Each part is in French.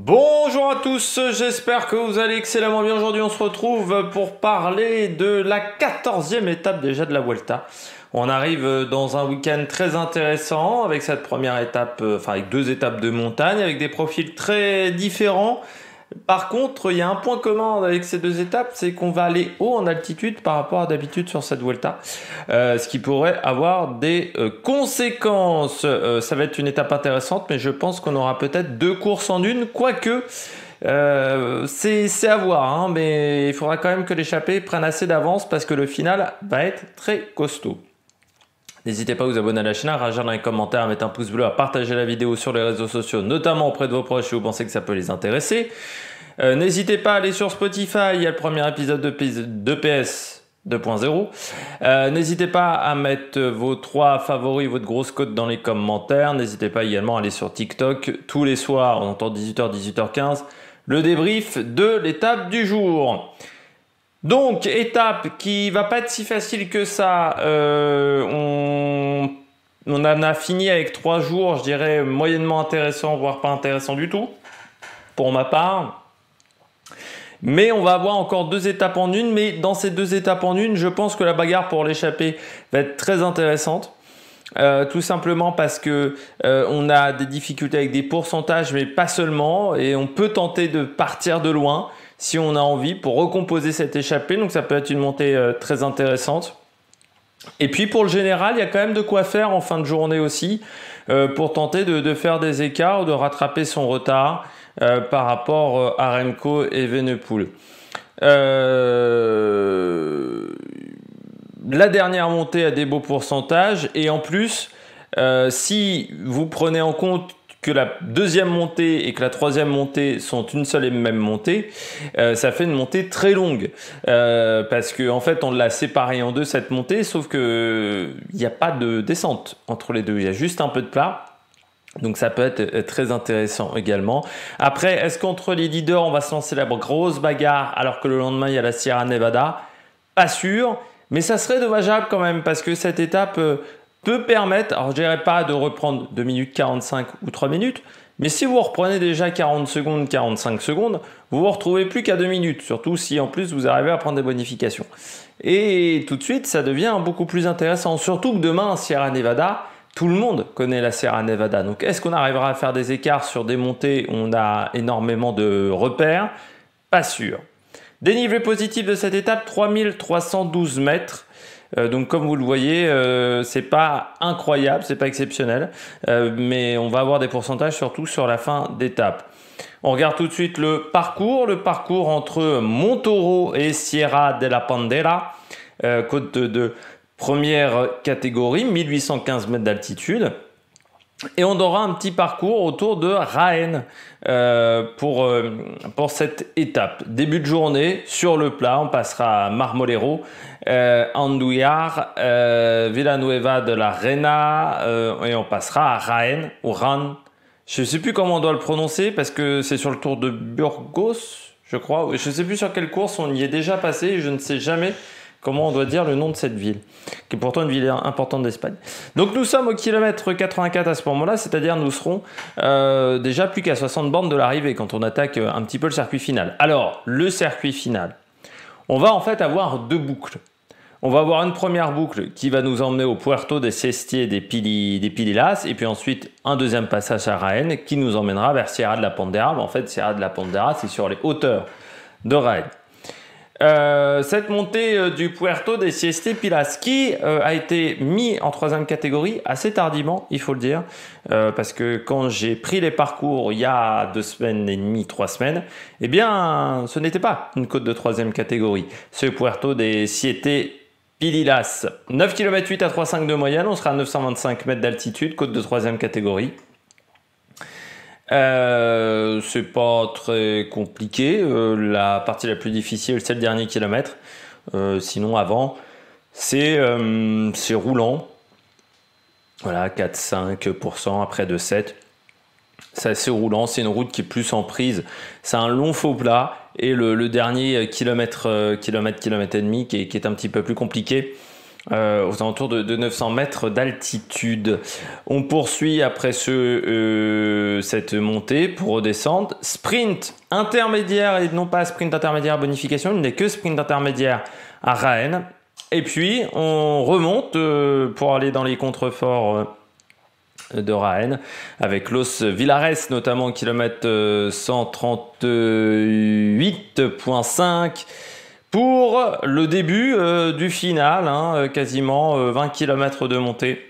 Bonjour à tous, j'espère que vous allez excellemment bien. Aujourd'hui, on se retrouve pour parler de la 14e étape déjà de la Vuelta. On arrive dans un week-end très intéressant avec cette première étape, euh, enfin avec deux étapes de montagne, avec des profils très différents. Par contre, il y a un point commun avec ces deux étapes, c'est qu'on va aller haut en altitude par rapport à d'habitude sur cette Vuelta, euh, ce qui pourrait avoir des euh, conséquences. Euh, ça va être une étape intéressante, mais je pense qu'on aura peut-être deux courses en une, quoique c'est à voir, hein, mais il faudra quand même que l'échappée prenne assez d'avance parce que le final va être très costaud. N'hésitez pas à vous abonner à la chaîne, à réagir dans les commentaires, à mettre un pouce bleu, à partager la vidéo sur les réseaux sociaux, notamment auprès de vos proches si vous pensez que ça peut les intéresser. Euh, n'hésitez pas à aller sur Spotify, il y a le premier épisode de, PS 2.0. Euh, n'hésitez pas à mettre vos trois favoris, votre grosse cote dans les commentaires. N'hésitez pas également à aller sur TikTok. Tous les soirs, on entend 18h, 18h15, le débrief de l'étape du jour. Donc, étape qui va pas être si facile que ça. Euh, on, en a fini avec trois jours, je dirais, moyennement intéressant, voire pas intéressant du tout, pour ma part. Mais on va avoir encore deux étapes en une. Mais dans ces deux étapes en une, je pense que la bagarre pour l'échapper va être très intéressante. Euh, tout simplement parce que euh, on a des difficultés avec des pourcentages, mais pas seulement, et on peut tenter de partir de loin si on a envie pour recomposer cette échappée. Donc ça peut être une montée euh, très intéressante. Et puis pour le général, il y a quand même de quoi faire en fin de journée aussi pour tenter de, faire des écarts ou de rattraper son retard par rapport à Remco et Venepool. la dernière montée a des beaux pourcentages et en plus, si vous prenez en compte que la deuxième montée et que la troisième montée sont une seule et même montée, euh, ça fait une montée très longue. Euh, parce qu'en en fait, on l'a séparée en deux cette montée, sauf que il n'y a pas de descente entre les deux. Il y a juste un peu de plat. Donc ça peut être euh, très intéressant également. Après, est-ce qu'entre les leaders, on va se lancer la grosse bagarre alors que le lendemain, il y a la Sierra Nevada? Pas sûr. Mais ça serait dommageable quand même parce que cette étape peut permettre, alors je dirais pas de reprendre 2 minutes 45 ou 3 minutes, mais si vous reprenez déjà 40 secondes, 45 secondes, vous vous retrouvez plus qu'à 2 minutes, surtout si en plus vous arrivez à prendre des bonifications. Et tout de suite, ça devient beaucoup plus intéressant, surtout que demain, Sierra Nevada, tout le monde connaît la Sierra Nevada. Donc est-ce qu'on arrivera à faire des écarts sur des montées où on a énormément de repères? Pas sûr. Dénivelé positif de cette étape, 3312 mètres. Euh, donc comme vous le voyez, euh, c'est pas incroyable, c'est pas exceptionnel, euh, mais on va avoir des pourcentages surtout sur la fin d'étape. On regarde tout de suite le parcours, le parcours entre Montoro et Sierra de la Pandera, côte de première catégorie, 1815 mètres d'altitude. Et on aura un petit parcours autour de Raen euh, pour, euh, pour cette étape. Début de journée, sur le plat, on passera à Marmolero, euh, euh, Villanueva de la Reina, et on passera à Raen, ou Ran. Je ne sais plus comment on doit le prononcer parce que c'est sur le tour de Burgos, je crois. Je ne sais plus sur quelle course on y est déjà passé, je ne sais jamais comment on doit dire le nom de cette ville, qui est pourtant une ville importante d'Espagne. Donc nous sommes au kilomètre 84 à ce moment-là, c'est-à-dire nous serons euh, déjà plus qu'à 60 bornes de l'arrivée quand on attaque euh, un petit peu le circuit final. Alors, le circuit final, on va en fait avoir deux boucles. On va avoir une première boucle qui va nous emmener au Puerto des Cestiers des, Pili, des Pililas, et puis ensuite un deuxième passage à Raen qui nous emmènera vers Sierra de la Pondera. En fait, Sierra de la Pondera, c'est sur les hauteurs de Raen. Euh, cette montée euh, du Puerto des Sieste Pilas qui euh, a été mis en troisième catégorie assez tardivement, il faut le dire, parce que quand j'ai pris les parcours il y a deux semaines et demie, trois semaines, eh bien, ce n'était pas une côte de troisième catégorie. Ce Puerto des Siete Pililas, 9 km 8 à 3,5 de moyenne, on sera à 925 mètres d'altitude, côte de troisième catégorie. Euh, c'est pas très compliqué. Euh, la partie la plus difficile, c'est le dernier kilomètre. Euh, sinon, avant, c'est roulant. Voilà, 4-5% après de 7. C'est assez roulant. C'est une route qui est plus en prise. C'est un long faux plat. Et le, dernier kilomètre, kilomètre, kilomètre et demi qui est, qui est un petit peu plus compliqué. Aux alentours de, 900 mètres d'altitude. On poursuit après ce, cette montée pour redescendre. Sprint intermédiaire et non pas sprint intermédiaire bonification, il n'est que sprint intermédiaire à Rennes. Et puis on remonte pour aller dans les contreforts de Raen, avec Los Villares notamment kilomètre 138.5 pour le début euh, du final, hein, euh, quasiment 20 euh, km de montée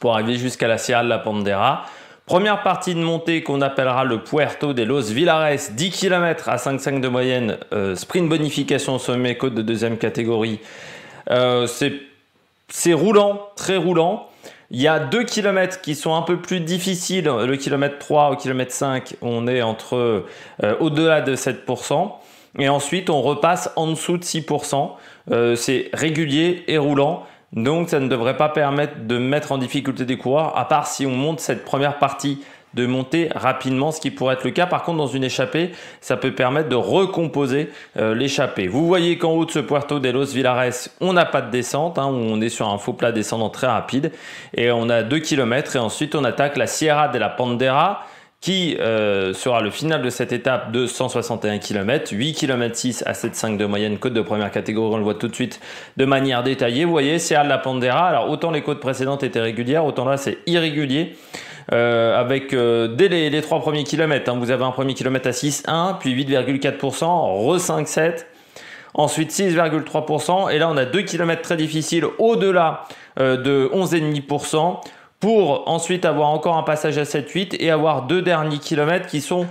pour arriver jusqu'à la Sierra de la Pandera. Première partie de montée qu'on appellera le Puerto de Los Villares, 10 km à 5,5 de moyenne, sprint bonification sommet côte de deuxième catégorie. c'est roulant, très roulant. Il y a deux kilomètres qui sont un peu plus difficiles. Le kilomètre 3 au kilomètre 5, on est entre au-delà de 7%. Et ensuite, on repasse en dessous de 6%. Euh, c'est régulier et roulant. Donc, ça ne devrait pas permettre de mettre en difficulté des coureurs, à part si on monte cette première partie de monter rapidement, ce qui pourrait être le cas. Par contre, dans une échappée, ça peut permettre de recomposer euh, l'échappée. Vous voyez qu'en haut de ce Puerto de los Villares, on n'a pas de descente, hein, on est sur un faux plat descendant très rapide, et on a 2 km, et ensuite on attaque la Sierra de la Pandera, qui euh, sera le final de cette étape de 161 km, 8 km 6 à 7,5 de moyenne, côte de première catégorie, on le voit tout de suite de manière détaillée. Vous voyez, Sierra de la Pandera, alors autant les côtes précédentes étaient régulières, autant là c'est irrégulier. Euh, avec euh, dès les, trois premiers kilomètres. Hein, vous avez un premier kilomètre à 6,1, puis 8,4%, re 5,7%. Ensuite 6,3%. Et là, on a deux kilomètres très difficiles au-delà de 11,5% pour ensuite avoir encore un passage à 7,8 et avoir deux derniers kilomètres qui sont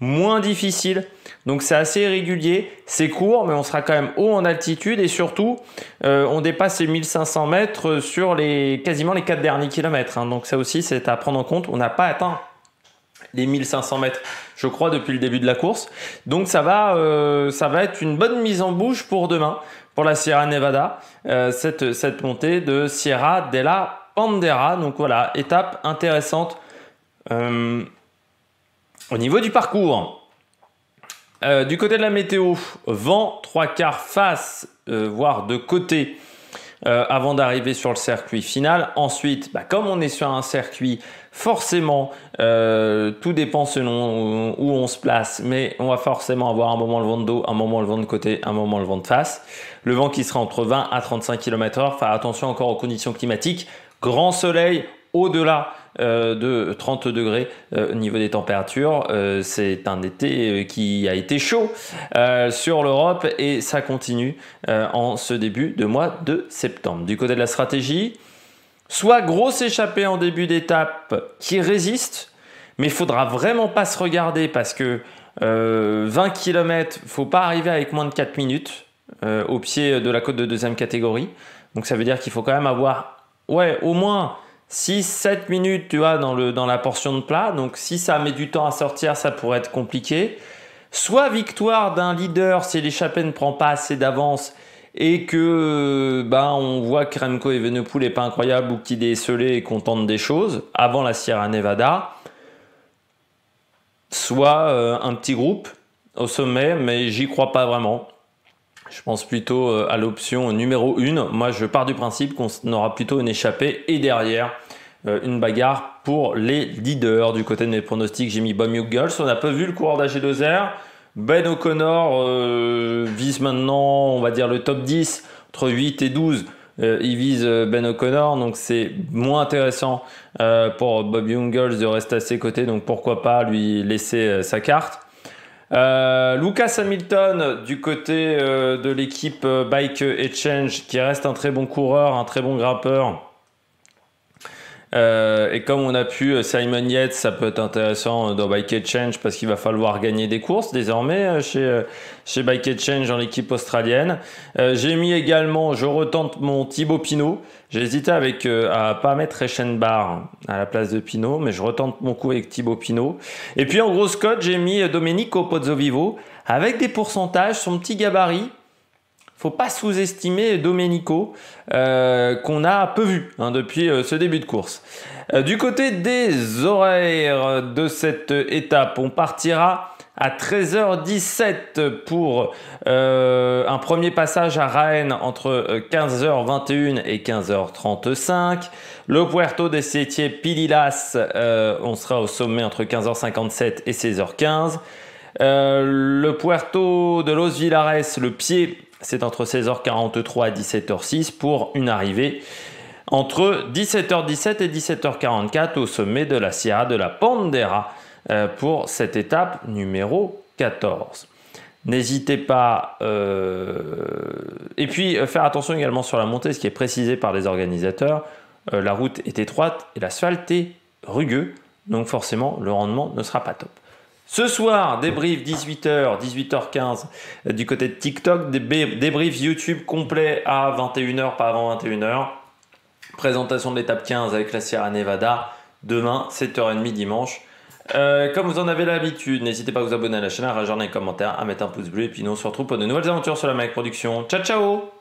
moins difficiles donc c'est assez irrégulier, c'est court, mais on sera quand même haut en altitude et surtout euh, on dépasse les 1500 mètres sur quasiment les 4 derniers kilomètres. Hein. Donc ça aussi c'est à prendre en compte. On n'a pas atteint les 1500 mètres, je crois, depuis le début de la course. Donc ça va, euh, ça va être une bonne mise en bouche pour demain, pour la Sierra Nevada, euh, cette, cette montée de Sierra de la Pandera. Donc voilà, étape intéressante au niveau du parcours. Euh, du côté de la météo, vent trois quarts face, euh, voire de côté, euh, avant d'arriver sur le circuit final. Ensuite, bah, comme on est sur un circuit, forcément, tout dépend selon où, on se place, mais on va forcément avoir un moment le vent de dos, un moment le vent de côté, un moment le vent de face. Le vent qui sera entre 20 à 35 km/h. Faire attention encore aux conditions climatiques. Grand soleil au-delà euh, de 30 degrés euh, au niveau des températures. Euh, c'est un été qui a été chaud sur l'Europe et ça continue en ce début de mois de septembre. Du côté de la stratégie, soit grosse échappée en début d'étape qui résiste, mais il faudra vraiment pas se regarder parce que 20 km, faut pas arriver avec moins de 4 minutes au pied de la côte de deuxième catégorie. Donc ça veut dire qu'il faut quand même avoir ouais, au moins 6-7 minutes, tu vois, dans, la portion de plat. Donc, si ça met du temps à sortir, ça pourrait être compliqué. Soit victoire d'un leader si l'échappée ne prend pas assez d'avance et que ben, on voit que Remco Evenepoel n'est pas incroyable ou qu'il est et qu'on tente des choses avant la Sierra Nevada. Soit euh, un petit groupe au sommet, mais j'y crois pas vraiment. Je pense plutôt euh, à l'option numéro 1. Moi, je pars du principe qu'on aura plutôt une échappée et derrière euh, une bagarre pour les leaders. Du côté de mes pronostics, j'ai mis Bob Girls. On n'a pas vu le coureur d'AG2R. Ben O'Connor euh, vise maintenant, on va dire, le top 10 entre 8 et 12. il vise Ben O'Connor, donc c'est moins intéressant pour Bob Jungels de rester à ses côtés, donc pourquoi pas lui laisser sa carte. Euh, Lucas Hamilton du côté euh, de l'équipe euh, Bike Exchange qui reste un très bon coureur, un très bon grappeur. et comme on a pu Simon Yates, ça peut être intéressant dans Bike Exchange parce qu'il va falloir gagner des courses désormais chez, chez Bike Exchange dans l'équipe australienne. J'ai mis également, je retente mon Thibaut Pinot. J'ai hésité avec euh, à pas mettre Reichenbach à la place de Pinot, mais je retente mon coup avec Thibaut Pinot. Et puis en gros code, j'ai mis Domenico Pozzovivo avec des pourcentages, son petit gabarit. Faut pas sous-estimer Domenico euh, qu'on a peu vu hein, depuis euh, ce début de course. du côté des horaires de cette étape, on partira à 13h17 pour euh, un premier passage à Rennes entre 15h21 et 15h35. Le Puerto de Sétier Pililas, on sera au sommet entre 15h57 et 16h15. le Puerto de Los Villares, le pied, c'est entre 16h43 et 17h06 pour une arrivée entre 17h17 et 17h44 au sommet de la Sierra de la Pandera euh, pour cette étape numéro 14. N'hésitez pas. Euh, et puis, euh, faire attention également sur la montée, ce qui est précisé par les organisateurs. la route est étroite et l'asphalte est rugueux. Donc, forcément, le rendement ne sera pas top. Ce soir, débrief 18h, 18h15 du côté de TikTok, débrief YouTube complet à 21h, pas avant 21h. Présentation de l'étape 15 avec la Sierra Nevada demain, 7h30 dimanche. Euh, comme vous en avez l'habitude, n'hésitez pas à vous abonner à la chaîne, à dans les commentaires, à mettre un pouce bleu. Et puis nous, on se retrouve pour de nouvelles aventures sur la Mac Production. Ciao, ciao